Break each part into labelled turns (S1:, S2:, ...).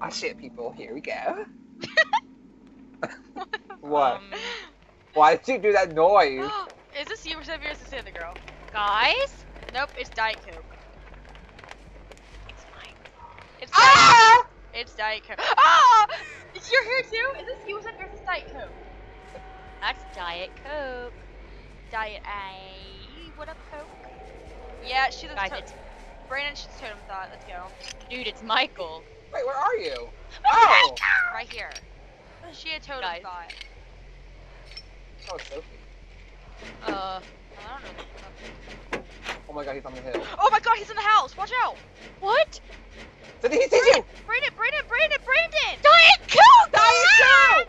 S1: Oh shit, people. Here we go. what?
S2: Um,
S1: Why did you do that noise?
S3: is this you or is this the other girl?
S2: guys?
S3: Nope, it's Diet Coke.
S2: It's mine.
S3: It's Diet,
S1: Ah!
S3: it's Diet Coke. Ah! You're here too? Is this you or is this Diet Coke?
S2: That's Diet Coke.
S3: Diet A. What up, Coke? Yeah, she's a
S2: Guys,
S3: to- Brandon, she's a totem thought. Let's go.
S2: dude, it's Michael.
S1: Wait, where are you? Oh!
S3: Right here. She a totem
S2: Guys.
S3: thought.
S1: Oh, Sophie.
S2: Uh,
S3: I don't know.
S1: Oh my god, he's on the hill.
S3: Oh my god, he's in the house! Watch out!
S2: what?
S1: Sydney, he sees you!
S3: Brandon, Brandon, Brandon, Brandon!
S2: Diet Coke!
S1: Diet Coke!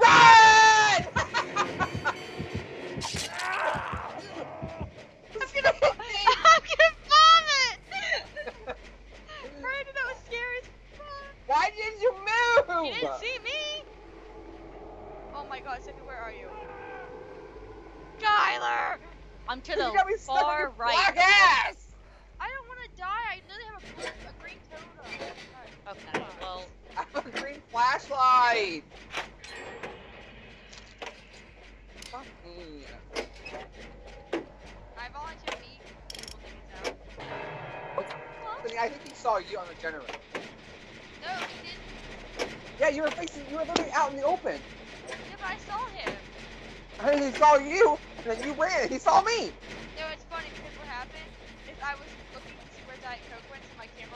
S1: Run!
S3: I'm gonna, I'm gonna vomit! Brandon, that was scary as fuck.
S1: Why did you move?
S3: You didn't see me? Oh my god, Sophie, where are you? Skylar!
S2: I'm to
S1: You
S2: the
S1: got me stuck on
S2: far
S1: your
S2: right.
S1: black ass!
S3: I don't want to die. I literally have a, blue, a green totem.
S2: Okay, well,
S1: I have a green flashlight! Fuck me.
S3: I volunteer me. People think it's out.
S1: Sydney, I think he saw you on the generator.
S3: No, he didn't.
S1: Yeah, you were facing, you were literally out in the open.
S3: Yeah, but I saw him.
S1: And he saw you, and then you ran, he saw me!
S3: No, it's funny because what happened is I was looking to see where Diet Coke went,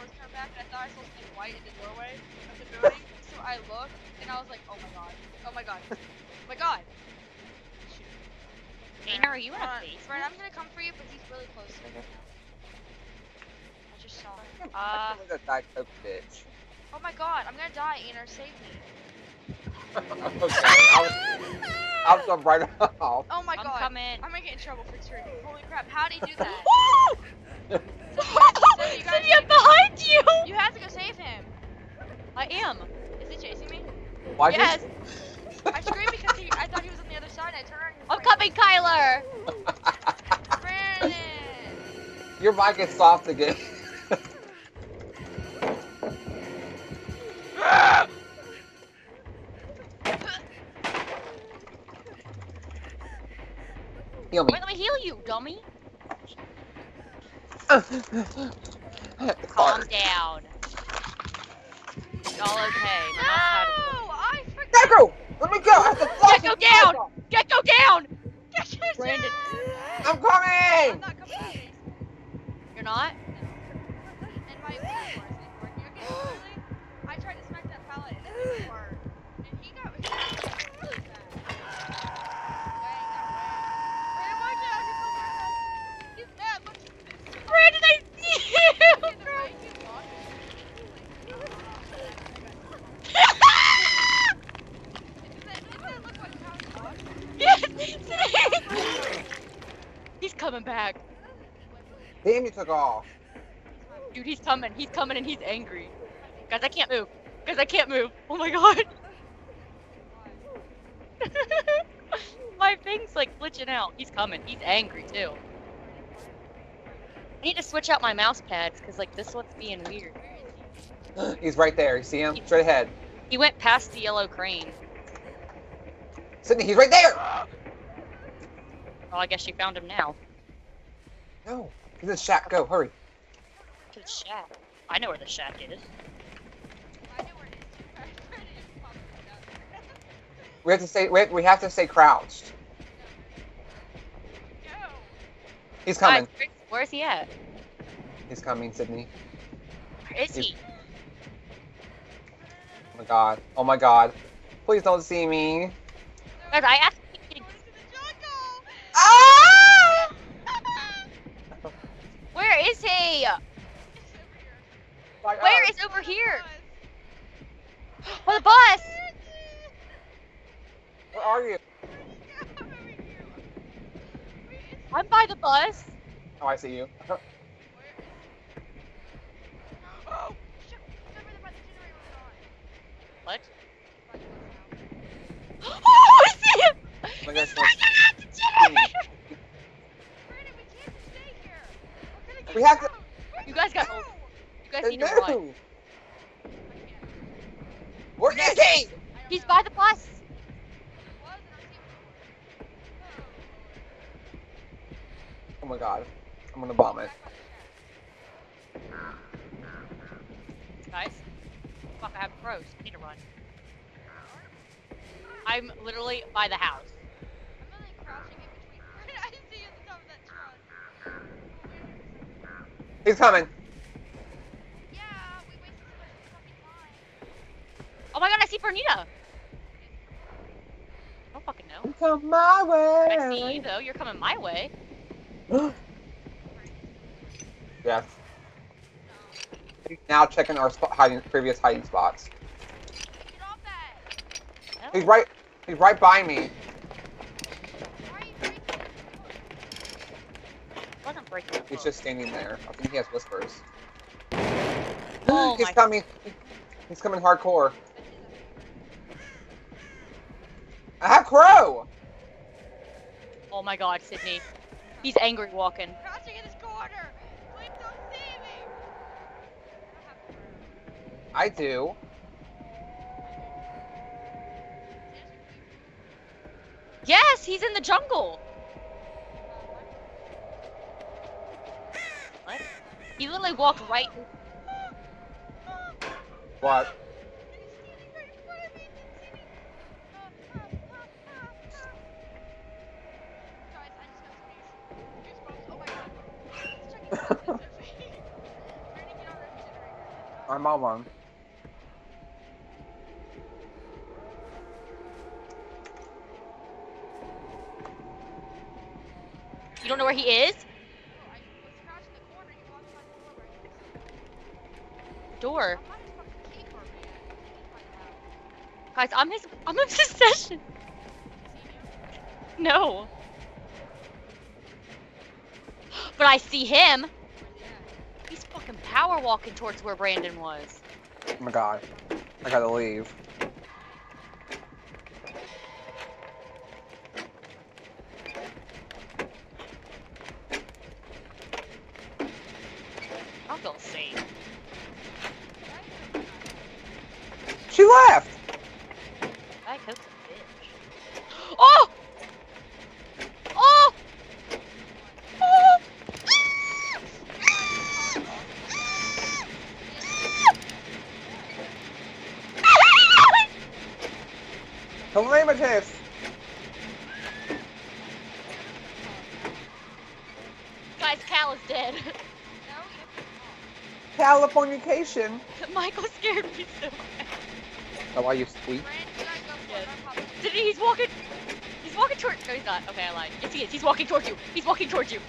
S3: so my turned back, and I thought I saw something white in the doorway of the building. so I looked, and I was like, oh my god, oh my god, oh my god. Shoot.
S2: Dana, are you in a
S3: Hold on,
S2: basement?
S3: Brent, I'm gonna come for you, but he's really close to me. I just saw him.
S2: Uh,
S1: I feel like a Diet Coke bitch.
S3: Oh my god, I'm gonna die, Anar, save me.
S1: okay, I was, I was going right off.
S3: Oh my
S2: I'm
S3: god.
S2: coming.
S3: I'm gonna get in trouble for streaming. Holy crap, how'd he do that?
S2: Woo!
S3: So you guys-
S2: Cindy, I'm behind you!
S3: you had to go save him.
S2: I am.
S3: Is he chasing me?
S1: Why
S2: yes,
S3: I screamed because he, I thought he was on the other side, I turned around and he was
S2: I'm
S3: right
S2: coming, Kyler.
S3: Brandon!
S1: Your mic is soft again. Heal me.
S2: Wait, let me heal you, dummy. Calm down. It's all okay.
S3: No!
S2: We're not proud
S3: I forgot.
S1: Gecko! Let me go! I have to
S2: Gecko down!
S1: mic off.
S2: of down!
S3: Brandon.
S1: I'm
S3: I'm
S1: coming!
S3: not coming to you.
S2: You're not?
S3: And my Wii Wars didn't work. You're getting silly. I tried to smack that pallet and it didn't work. And he got he got really fast. Way, that way. Brandon, watch out. He's so fast. He's mad. Look at this.
S2: Brandon, I see
S3: Look at
S2: you!
S3: the way he's walking. Does that, does that look like how he walks?
S2: yes! He's coming back.
S1: Damn, you took off.
S2: Dude, he's coming. He's coming and he's angry. Guys, I can't move. Guys, I can't move. Oh my god. my thing's like glitching out. He's coming. He's angry too. I need to switch out my mouse pads because like this one's being weird.
S1: He's right there. You see him? Straight ahead.
S2: He went past the yellow crane.
S1: Sydney, he's right there!
S2: Well, I guess you found him now.
S1: No. He's in the shack. Go, hurry.
S2: To the shack. I know where the shack is.
S3: I know where it is too. Brandon just popped down there.
S1: We have to stay. We have, we have to stay crouched.
S3: Go.
S1: He's coming.
S2: Where's he at?
S1: He's coming, Sydney.
S2: Where is he?
S1: Oh my god. Oh my god. Please don't see me.
S2: Guys, I asked him to get-
S3: Going to the jungle.
S1: Ah!
S2: Where is he?
S3: It's over here.
S1: Like
S2: Where
S1: us.
S2: is over here?
S3: Guys.
S2: Oh, the bus!
S1: Where are you?
S3: Come over here. Wait, is
S2: I'm by the bus.
S1: Oh, I see you.
S3: Oh! Shit! It's over there by the generator we're.
S2: What?
S3: By the bus now.
S2: Oh, I see him!
S1: Oh my
S2: He's
S1: gosh,
S2: the generator!
S3: We can't just stay here. We're gonna get
S1: We have to-
S2: You guys got- You guys need to run.
S1: Knew.
S3: I can't.
S1: Where is he?
S2: He's by the bus.
S3: He was in our team before.
S1: Oh my god. I'm gonna bomb it.
S2: Guys, fuck, I have pros. I need to run. I'm literally by the house.
S3: I'm literally crouching in between. I see you at the top of that truck.
S1: He's coming.
S3: Yeah, we wasted so much fucking time.
S2: Oh my god, I see Bernita. I don't fucking know.
S1: Come my way.
S2: I see you though. You're coming my way.
S1: yes. Now checking our spot, hiding previous hiding spots.
S3: Get off that.
S1: He's right. He's right by me.
S3: Why are you breaking the door?
S2: wasn't breaking. the
S1: He's just standing there. I think he has whispers.
S2: Oh
S1: he's
S2: my-
S1: coming. He's coming hardcore. I have crow.
S2: Oh my god, Sydney. He's angry walking.
S3: Crouching in this corner. Please don't see me.
S1: I do.
S2: Yes, he's in the jungle. What? He literally walked right.
S1: What? I'm one.
S2: You don't know where he is? Door. Guys, I'm his. I'm in possession. No. But I see him. He's fucking power walking towards where Brandon was.
S1: Oh my god. I gotta leave.
S2: I feel safe.
S1: She left.
S2: That Coke's a bitch. Oh! Oh! Oh!
S1: Calamities.
S2: Guys, Cal is dead.
S1: Californication.
S2: Michael scared me so bad.
S1: Oh, why you sweet?
S2: Sydney, he's walking. He's walking towards. No, he's not. Okay, I lied. Yes, he is. He's walking towards you. He's walking towards you.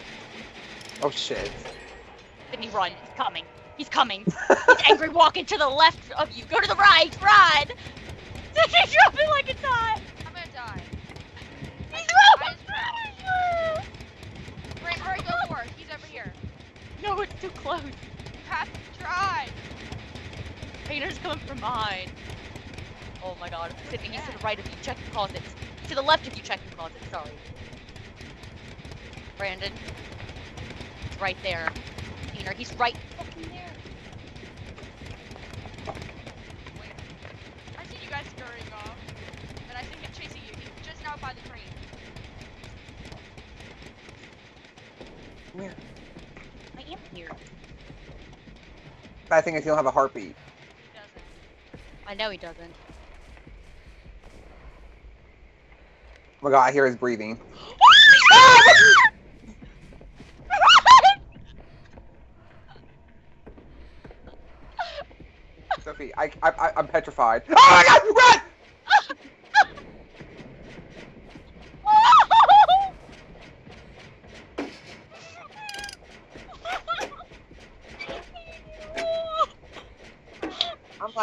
S1: Oh shit.
S2: Sydney, run. He's coming. He's coming. He's angry walking to the left of you. Go to the right. Run. Sydney's dropping like it's hot.
S3: I'm gonna die.
S2: He's
S3: I
S2: dropping.
S3: just Brand, hurry, go for it. He's over here.
S2: No, it's too close.
S3: You have to try.
S2: Painter's coming from behind. Oh my god. Sydney, he's to the right of you. Check the closets. To the left of you. Check the closet. Sorry. Brandon. He's right there. Painter, he's right fucking there.
S3: I see you guys scurrying off. And I think I'm chasing you. He's just now by the train.
S1: Come here.
S2: I am here.
S1: Bad thing is you don't have a heartbeat.
S2: I know he doesn't.
S1: Oh my god, I hear his breathing. Sophie, I, I, I, I'm petrified. Oh my god, run! I'm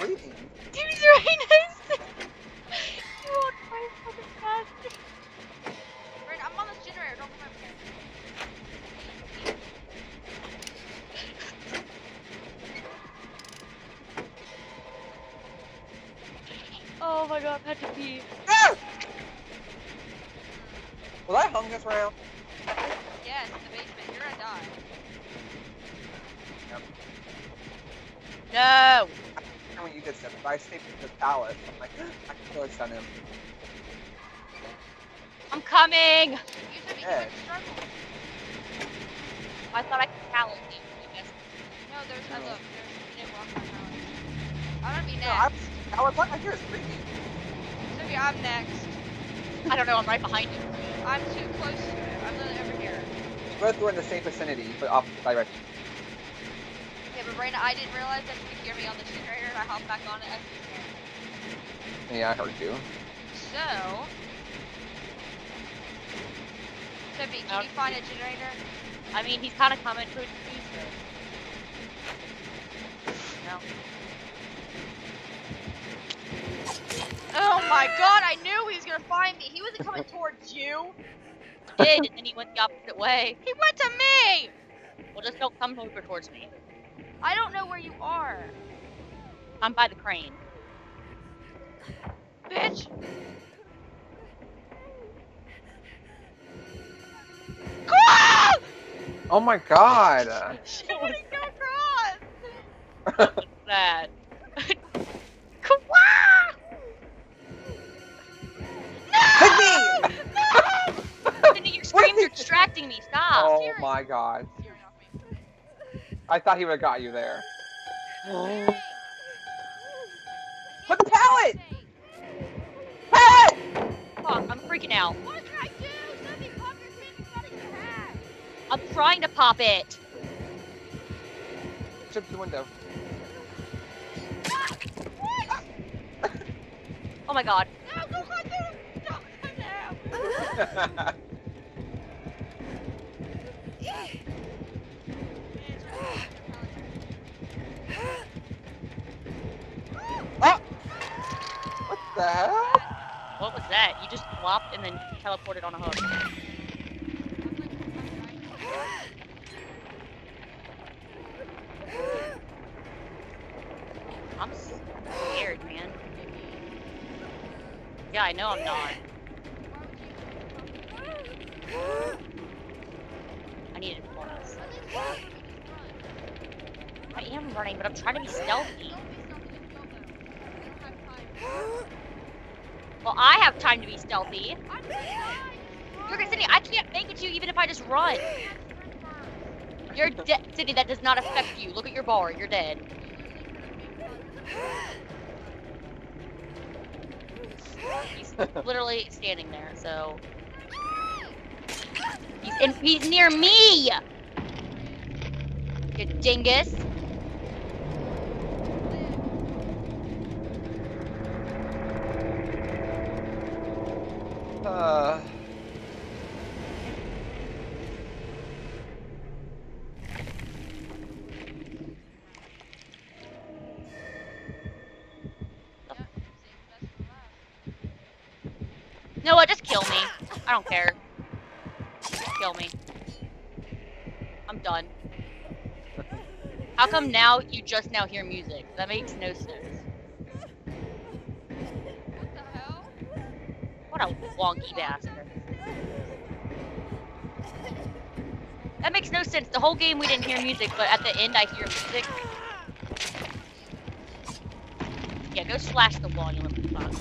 S1: like, I hear his
S2: right next to You walked right fucking past me.
S3: Brand, I'm on this generator. Don't come over here.
S2: Oh my god, I had to pee.
S1: Ah! Was I hung this round?
S3: Yes, in the basement. You're gonna die.
S2: No!
S1: I'm you did, Steph, but I stayed with the palace. I'm like, I can really stun him.
S2: I'm coming!
S3: You said
S1: Yeah.
S2: I thought I could challenge you. I guess.
S3: No, there's a
S1: No.
S3: look. There's walk my palace. I'm gonna be
S1: No, I'm. I was like, I hear it's creepy.
S3: Sophia, I'm next.
S2: I don't know, I'm right behind you.
S3: I'm too close to it. I'm literally over here.
S1: We're Both were in the same vicinity, but opposite direction.
S3: Yeah, but Raina, I didn't realize that you could hear me on the generator, and I hopped back on it as you can.
S1: Yeah, I heard you.
S3: So, Sophie, can you uh, find a generator?
S2: I mean, he's kind of coming towards me, so. No.
S3: Oh my god, I knew he was gonna find me. He wasn't coming towards you.
S2: Did, and then he went the opposite way.
S3: He went to me.
S2: Well, just don't come over towards me.
S3: I don't know where you are,
S2: I'm by the crane.
S3: bitch.
S1: Oh my god!
S3: She wouldn't go across.
S2: That.
S3: Kwah! No! No!
S2: Sydney, your screams are distracting me. Stop.
S1: oh
S3: Siri.
S1: my god.
S3: Siri, off me.
S1: I thought he would have got you there.
S3: Hey.
S1: Put the pallet!
S3: Hey,
S1: Pallet!
S2: Fuck, I'm freaking out.
S3: What can I do? Sophie, pop your thing and cut it in half.
S2: I'm trying to pop it.
S1: Jump to the window.
S3: Ah, what?
S2: Oh my god.
S3: No, go cut through.
S2: flopped and then teleported on a hook. I'm scared, man. Yeah, I know I'm not. I need informants. I am running, but I'm trying to be stealthy. Well, I have time to be stealthy. You're Sydney, I can't make it to you even if I just run. You're dead. Sydney, that does not affect you. Look at your bar. You're dead. He's literally standing there, so. He's in, he's near me! You dingus.
S1: Uh,
S2: No, what? Just kill me. I don't care. Just kill me. I'm done. How come now you just now hear music? That makes no sense. Wonky bastard. That makes no sense. The whole game we didn't hear music, but at the end I hear music. Yeah, go slash the wall, you little fuck.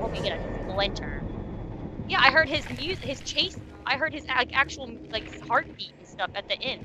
S2: Hope you get a splinter. Yeah, I heard his music, his chase. I heard his like actual like heartbeat and stuff at the end.